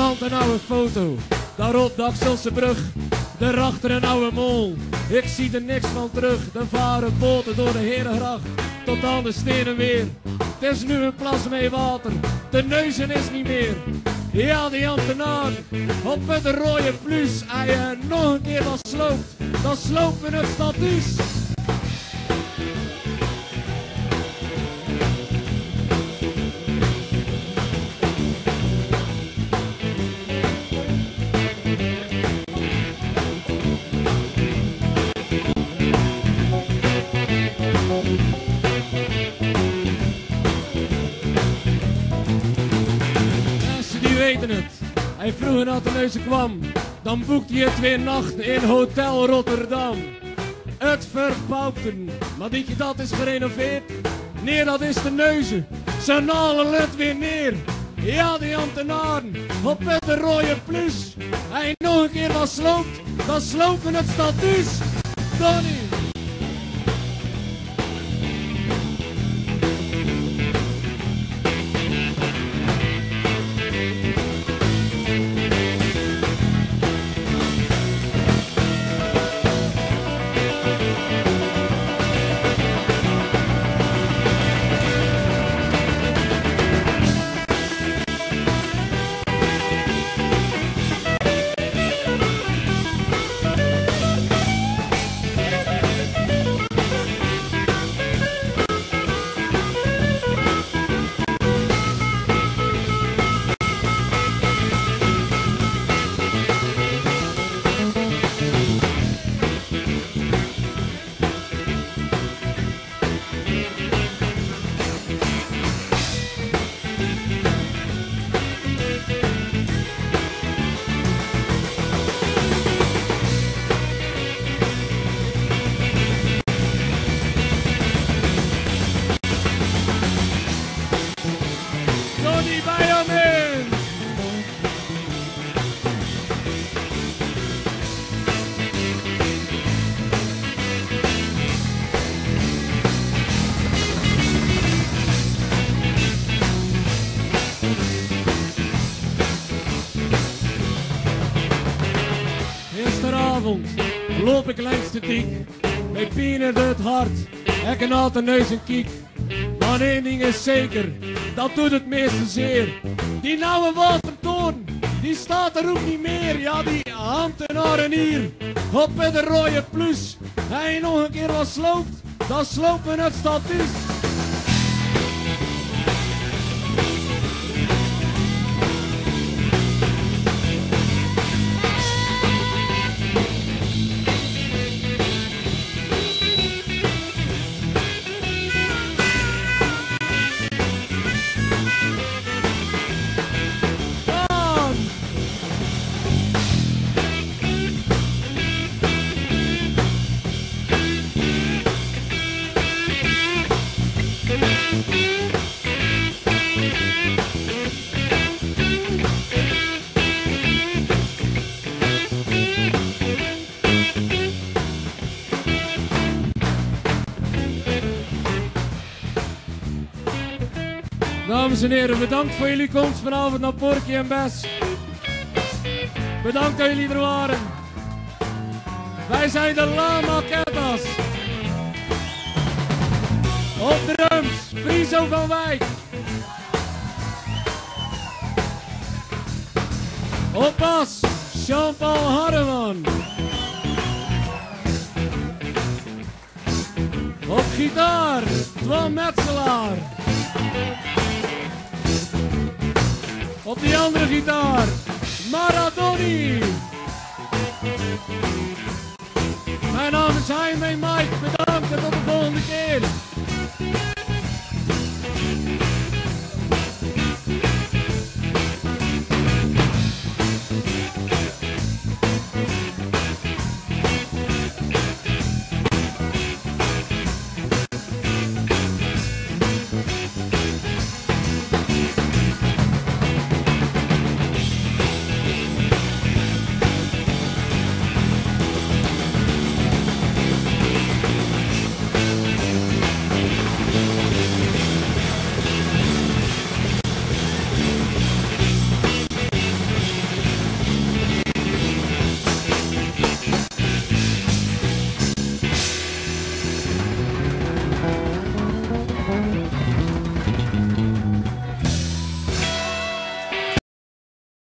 hand een oude foto. Daarop de Axelse brug, daarachter een oude mol. Ik zie er niks van terug, dan varen boten door de Herengracht tot aan de stenen weer. Het is nu een plas mee water, de neuzen is niet meer. Ja, die ambtenaar op het rode plus, hij eh, nog een keer wat sloopt, dan slopen het statuus. De neuzen kwam, dan boekte hij twee nachten in Hotel Rotterdam. Het verboukten, maar denk je dat is gerenoveerd? Nee, dat is de neuzen. Ze nalen het weer neer. Ja, die ambtenaren op het rode plus. Hij nog een keer wat sloopt, dan slopen het statuus. Donnie. Gisteravond loop ik langs de diek. Mij pienerde het hart. Ik een altijd neus en kiek. Maar één ding is zeker, dat doet het meeste zeer. Die nauwe watertoren, die staat er ook niet meer. Ja, die ambtenaren hier, op de rode plus. Hij nog een keer wat sloopt, dan slopen het statuus. Dames en heren, bedankt voor jullie komst vanavond naar Porky en Bes. Bedankt dat jullie er waren. Wij zijn de La Maquetas. Op drums, Friso van Wijk. Op bas, Jean-Paul Hardeman. Op gitaar, Twan Metselaar. Op die andere gitaar, Maradoni. Mijn naam is Jaime Mike, bedankt en tot de volgende keer.